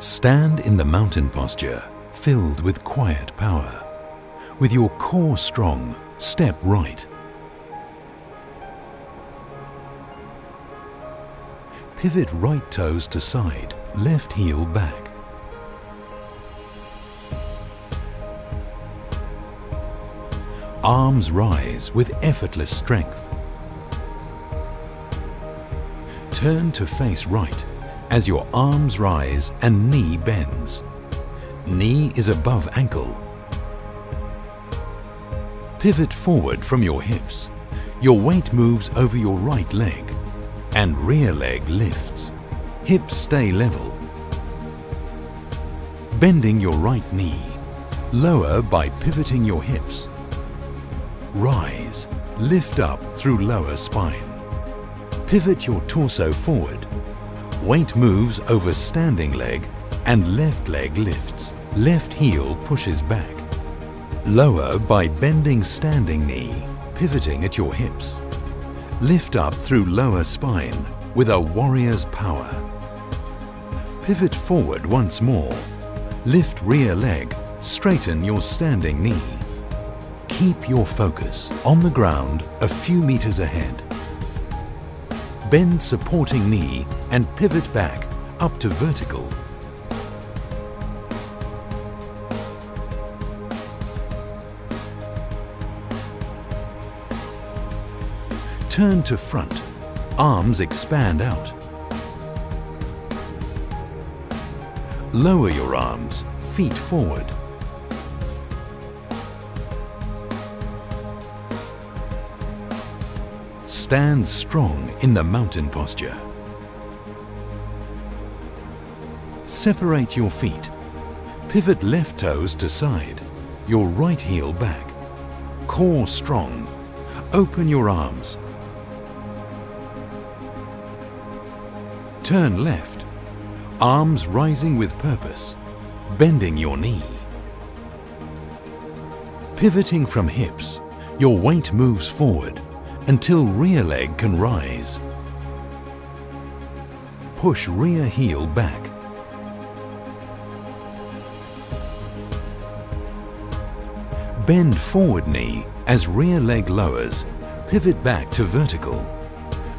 Stand in the mountain posture, filled with quiet power. With your core strong, step right. Pivot right toes to side, left heel back. Arms rise with effortless strength. Turn to face right as your arms rise and knee bends. Knee is above ankle. Pivot forward from your hips. Your weight moves over your right leg and rear leg lifts. Hips stay level. Bending your right knee. Lower by pivoting your hips. Rise, lift up through lower spine. Pivot your torso forward. Weight moves over standing leg and left leg lifts. Left heel pushes back. Lower by bending standing knee, pivoting at your hips. Lift up through lower spine with a warrior's power. Pivot forward once more. Lift rear leg, straighten your standing knee. Keep your focus on the ground a few meters ahead. Bend supporting knee and pivot back up to vertical. Turn to front. Arms expand out. Lower your arms, feet forward. Stand strong in the mountain posture. Separate your feet. Pivot left toes to side, your right heel back. Core strong. Open your arms. Turn left. Arms rising with purpose, bending your knee. Pivoting from hips, your weight moves forward until rear leg can rise. Push rear heel back. Bend forward knee as rear leg lowers. Pivot back to vertical.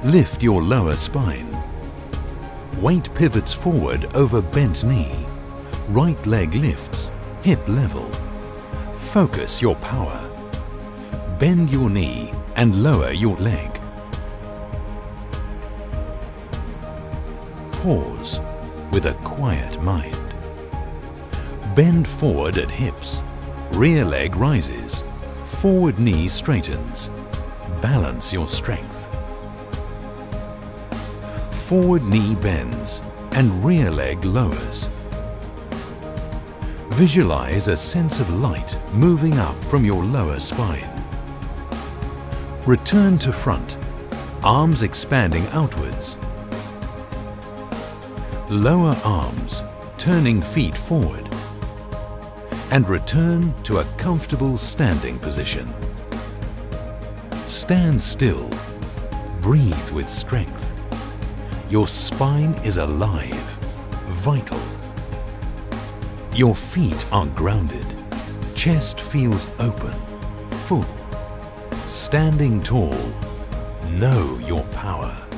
Lift your lower spine. Weight pivots forward over bent knee. Right leg lifts, hip level. Focus your power. Bend your knee and lower your leg. Pause with a quiet mind. Bend forward at hips. Rear leg rises. Forward knee straightens. Balance your strength. Forward knee bends and rear leg lowers. Visualize a sense of light moving up from your lower spine. Return to front, arms expanding outwards. Lower arms, turning feet forward. And return to a comfortable standing position. Stand still. Breathe with strength. Your spine is alive, vital. Your feet are grounded. Chest feels open, full. Standing tall, know your power.